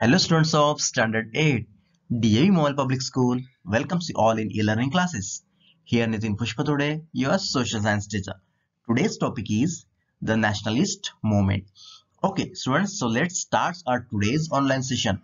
Hello students of Standard 8, DAV MOIL Public School welcomes you all in e-learning classes. Here Nitin Pushpa today, your social science teacher. Today's topic is the nationalist movement. Okay students, so let's start our today's online session.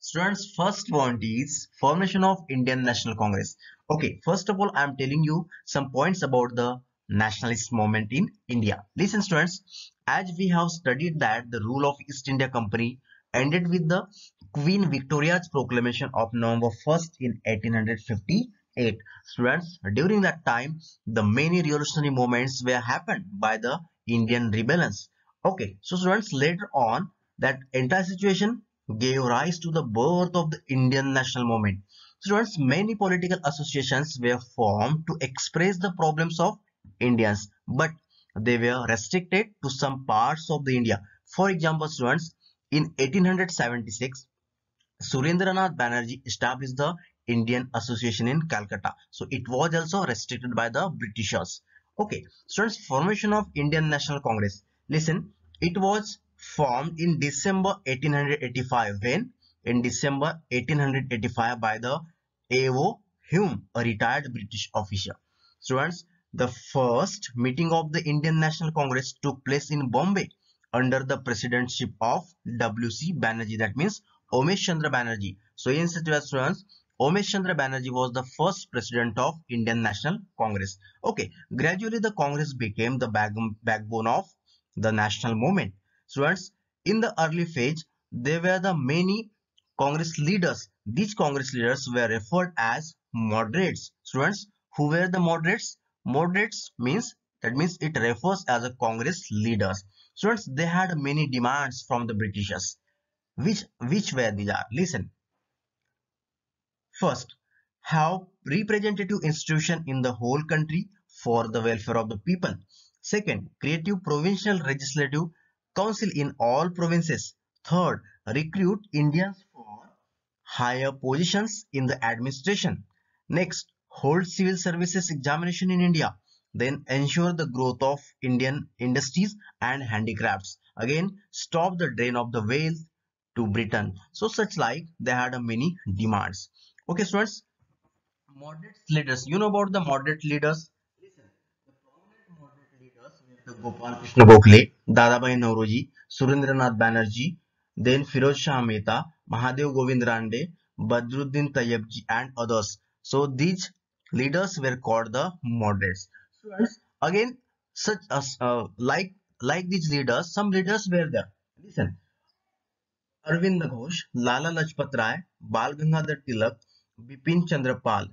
Students, first point is formation of Indian National Congress. Okay, first of all, I am telling you some points about the nationalist movement in India. Listen students, as we have studied that the rule of East India Company ended with the Queen Victoria's proclamation of November 1st in 1858. Students, during that time, the many revolutionary movements were happened by the Indian rebellions. Okay, so students, later on, that entire situation gave rise to the birth of the Indian national movement. Students, many political associations were formed to express the problems of Indians, but they were restricted to some parts of the India. For example, students, in 1876, Surendranath Banerjee established the Indian Association in Calcutta. So it was also restricted by the Britishers. Okay, students, formation of Indian National Congress. Listen, it was formed in December 1885 when in December 1885 by the A.O. Hume, a retired British officer. Students, the first meeting of the Indian National Congress took place in Bombay under the presidency of W.C. Banerjee. That means Umesh Chandra Banerjee. So in students, Umesh Chandra Banerjee was the first president of Indian National Congress. Okay, gradually the Congress became the backbone of the national movement. Students, in the early phase, there were the many Congress leaders. These Congress leaders were referred as moderates. Students, who were the moderates? Moderates means that means it refers as a Congress leaders. Students, they had many demands from the Britishers. Which which were these are? Listen. First, have representative institution in the whole country for the welfare of the people. Second, creative provincial legislative council in all provinces. Third, recruit Indians for higher positions in the administration. Next, hold civil services examination in India. Then ensure the growth of Indian industries and handicrafts. Again, stop the drain of the wealth to Britain. So such like they had a many demands. Okay, students. Moderate leaders. You know about the moderate leaders? Listen, the prominent moderate leaders the Gopal Krishna Gokhale, Dadabhai Naoroji, Surendranath Banerjee, then Firoz Shah Mehta, Mahadev Govind Ranade, Badruddin Tayyabji and others. So these leaders were called the moderates. Again, such as uh, like like these leaders, some leaders were there. Listen, Arvind Ghosh, Lala Lajpat Rai, Bal Gangadhar Tilak, Bipin Chandra Pal.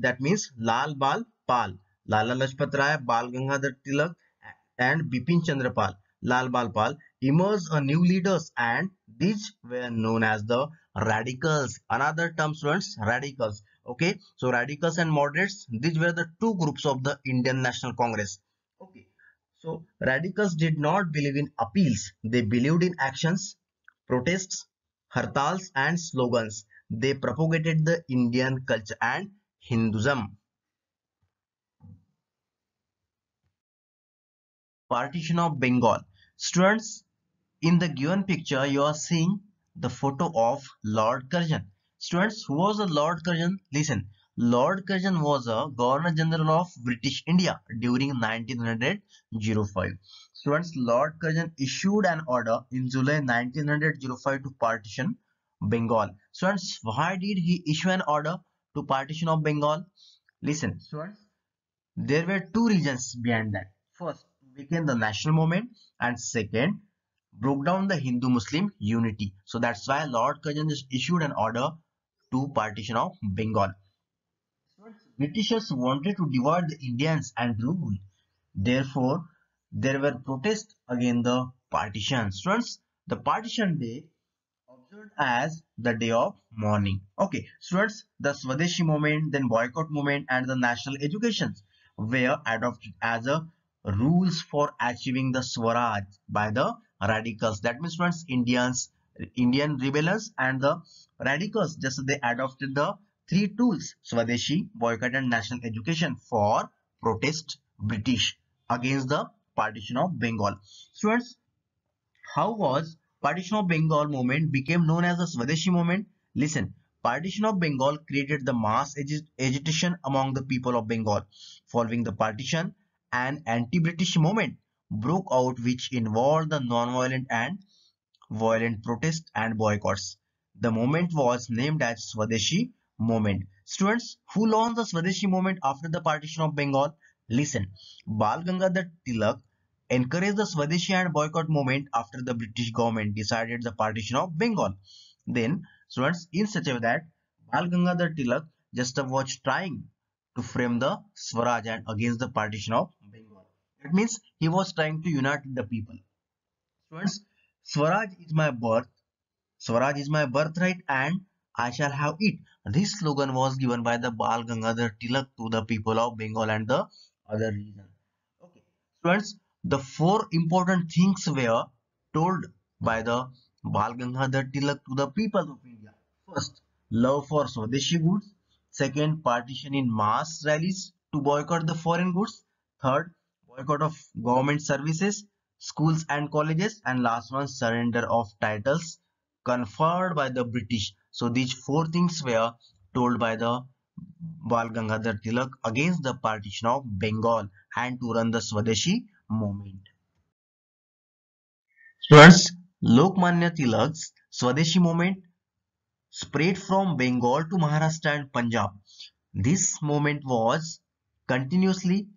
That means Lal Bal Pal. Lala Lajpat Rai, Bal Gangadhar Tilak, and Bipin Chandra Pal. Lal Bal Pal emerged a new leaders and these were known as the radicals. Another term students, radicals. Okay, so radicals and moderates, these were the two groups of the Indian National Congress. Okay, so radicals did not believe in appeals. They believed in actions, protests, hartals and slogans. They propagated the Indian culture and Hinduism. Partition of Bengal. Students, in the given picture, you are seeing the photo of Lord Curzon. Students, who was the Lord Curzon? Listen, Lord Curzon was a Governor General of British India during 1905. Students, Lord Curzon issued an order in July 1905 to partition Bengal. Students, why did he issue an order to partition of Bengal? Listen, students, there were two reasons behind that. First, weaken the national movement and second, broke down the Hindu-Muslim unity. So that's why Lord Curzon issued an order to partition of Bengal. Britishers wanted to divide the Indians and rule. Therefore, there were protests against the partition. Students, the partition day observed as the day of mourning. Okay, students, the Swadeshi movement, then boycott movement and the national education were adopted as a rules for achieving the Swaraj by the radicals. That means students, Indians, Indian rebellions and the radicals just they adopted the three tools Swadeshi, boycott and national education for protest British against the partition of Bengal. Students, how was partition of Bengal movement became known as the Swadeshi movement. Listen, partition of Bengal created the mass agitation among the people of Bengal. Following the partition, an anti-British movement broke out which involved the non-violent and violent protests and boycotts. The movement was named as Swadeshi movement. Students, who launched the Swadeshi movement after the partition of Bengal? Listen, Bal Gangadhar Tilak encouraged the Swadeshi and boycott movement after the British government decided the partition of Bengal. Then, students, in such a way that Bal Gangadhar Tilak just was trying to frame the Swaraj and against the partition of Bengal. That means he was trying to unite the people. Students, Swaraj is my birth, Swaraj is my birthright and I shall have it. This slogan was given by the Bal Gangadhar Tilak to the people of Bengal and the other region. Okay, students, the four important things were told by the Bal Gangadhar Tilak to the people of India. First, love for Swadeshi goods. Second, partition in mass rallies to boycott the foreign goods. Third, boycott of government services, schools and colleges. And last one, surrender of titles conferred by the British. So these four things were told by the Bal Gangadhar Tilak against the partition of Bengal and to run the Swadeshi movement. Students, Lokmanya Tilak's Swadeshi movement spread from Bengal to Maharashtra and Punjab. This movement was continuously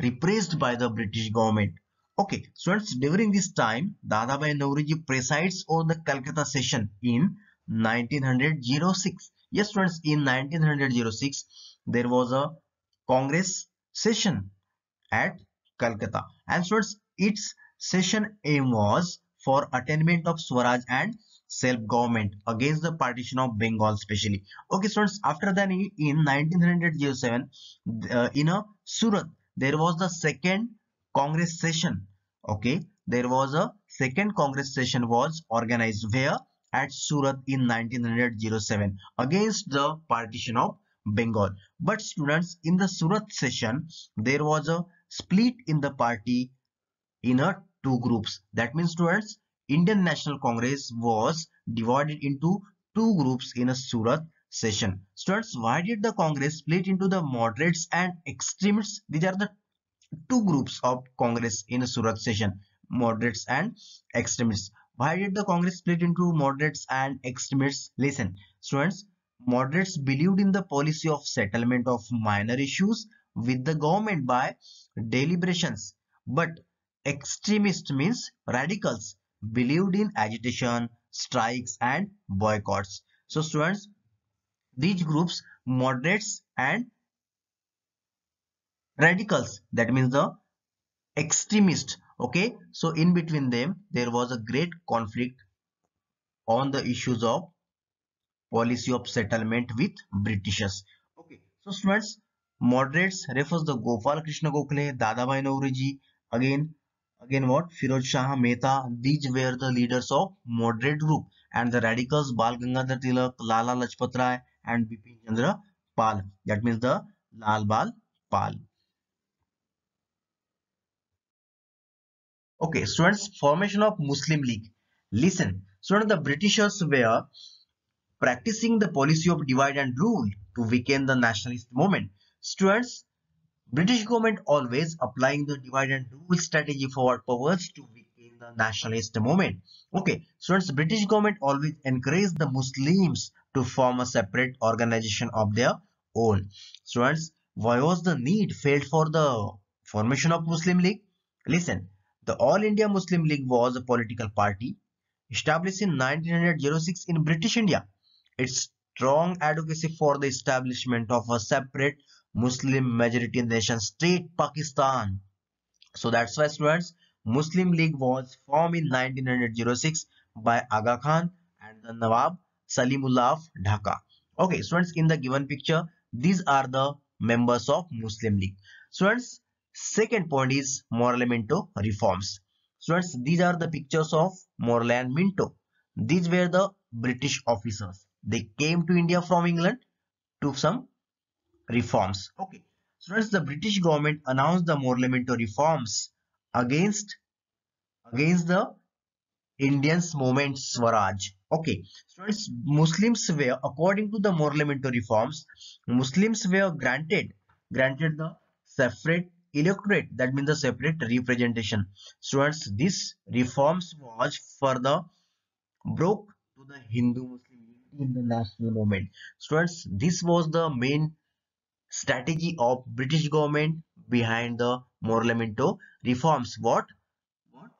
repressed by the British government. Okay, students, during this time, Dadabhai Naoroji presides over the Calcutta session in 1906. Yes, students, in 1906, there was a Congress session at Calcutta. And students, its session aim was for attainment of Swaraj and self-government against the partition of Bengal especially. Okay, students, after that in 1907, uh, in a Surat, there was the second Congress session. Okay, there was a second Congress session was organized where at Surat in 1907 against the partition of Bengal. But students, in the Surat session, there was a split in the party in a two groups. That means students, Indian National Congress was divided into two groups in a Surat session. Students, why did the Congress split into the moderates and extremists? These are the two groups of Congress in a Surat session, moderates and extremists. Why did the Congress split into moderates and extremists? Listen, students, moderates believed in the policy of settlement of minor issues with the government by deliberations. But extremist means radicals believed in agitation, strikes and boycotts. So students, these groups moderates and radicals. That means the extremist. Okay? So in between them there was a great conflict on the issues of policy of settlement with britishers. Okay? So students moderates refers the gopal krishna gokhale dadabhai naoroji again again what? Firoz shah mehta. These were the leaders of moderate group. And the radicals bal gangadhar tilak lala lajpat rai and bipin chandra pal. That means the lal bal pal Okay, students, formation of Muslim League. Listen, students, the Britishers were practicing the policy of divide and rule to weaken the nationalist movement. Students, British government always applying the divide and rule strategy for powers to weaken the nationalist movement. Okay, students, British government always encouraged the Muslims to form a separate organization of their own. Students, why was the need felt for the formation of Muslim League? Listen, the All India Muslim League was a political party established in 1906 in British India. Its strong advocacy for the establishment of a separate Muslim majority nation state Pakistan. So that's why students Muslim League was formed in 1906 by Aga Khan and the Nawab Salimullah of Dhaka. Okay students in the given picture these are the members of Muslim League. Students Second point is Morley Minto reforms. Students, these are the pictures of Morley and Minto. These were the British officers. They came to India from England to some reforms. Okay. Students, the British government announced the Morley Minto reforms against against the Indians movement Swaraj. Okay, students, Muslims were, according to the Morley Minto reforms, Muslims were granted granted the separate electorate, that means the separate representation. Students, this reforms was further broke to the Hindu-Muslim unity in the national movement. Students, this was the main strategy of British government behind the Morley Minto reforms. What? What?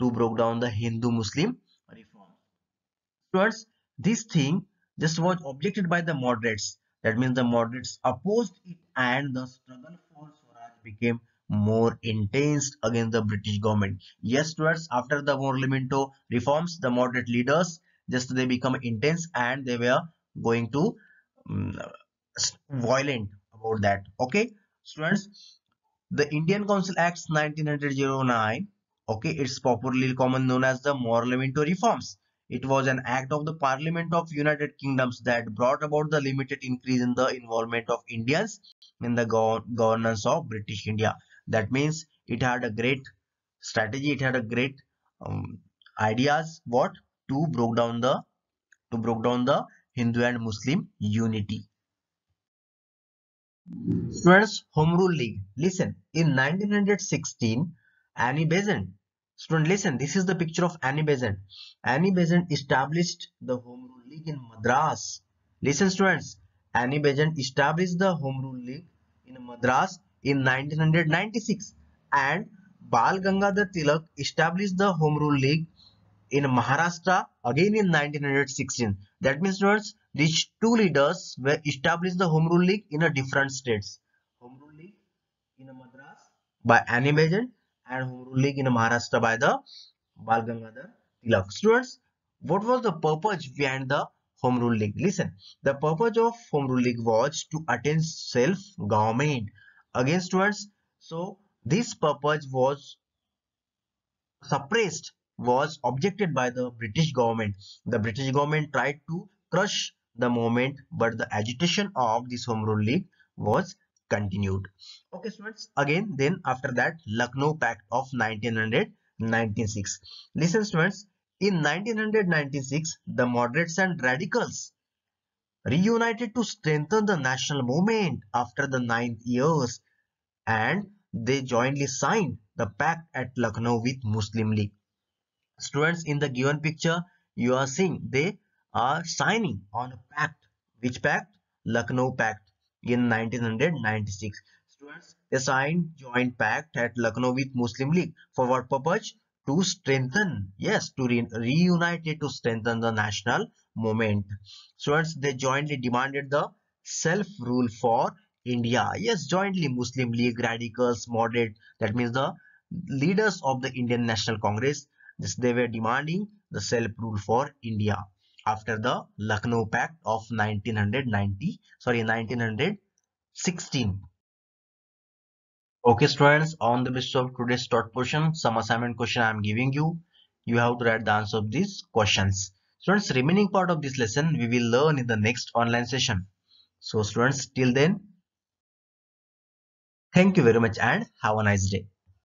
To broke down the Hindu-Muslim reform. Students, this thing just was objected by the moderates. That means the moderates opposed it and the struggle for became more intense against the British government. Yes, students, after the Morley Minto reforms, the moderate leaders just they become intense and they were going to um, violent about that. Okay, students, the Indian Council Acts 1909, okay, it's popularly common known as the Morley Minto reforms. It was an act of the Parliament of United Kingdoms that brought about the limited increase in the involvement of Indians in the go governance of British India. That means it had a great strategy it had a great um, ideas what? To broke down the to broke down the hindu and muslim unity. Students home rule league. Listen in 1916 annie besant student listen this is the picture of annie besant annie besant established the home rule league in madras listen students annie besant established the home rule league in madras in 1996 and Bal Gangadhar Tilak established the Home Rule League in Maharashtra again in 1916. That means students, these two leaders were established the Home Rule League in a different states. Home Rule League in Madras by Annie Besant and Home Rule League in Maharashtra by the Bal Gangadhar Tilak. Students, what was the purpose behind the Home Rule League? Listen, the purpose of Home Rule League was to attain self-government against students so this purpose was suppressed was objected by the british government the british government tried to crush the movement but the agitation of this home rule league was continued okay students again then after that lucknow pact of 1996 listen students in 1996 the moderates and radicals reunited to strengthen the national movement after the ninth years and they jointly signed the pact at Lucknow with Muslim League. Students in the given picture you are seeing they are signing on a pact. Which pact? Lucknow Pact in 1996. Students they signed joint pact at Lucknow with Muslim League for what purpose? To strengthen, yes, to re reunite it to strengthen the national movement. Students they jointly demanded the self-rule for India. Yes, jointly Muslim League, radicals, moderate, that means the leaders of the Indian National Congress, this, they were demanding the self-rule for India after the Lucknow Pact of 1990, sorry, 1916. Okay, students, on the basis of today's short portion, some assignment question I am giving you. You have to write the answer of these questions. Students, remaining part of this lesson we will learn in the next online session. So students, till then, Thank you very much and have a nice day.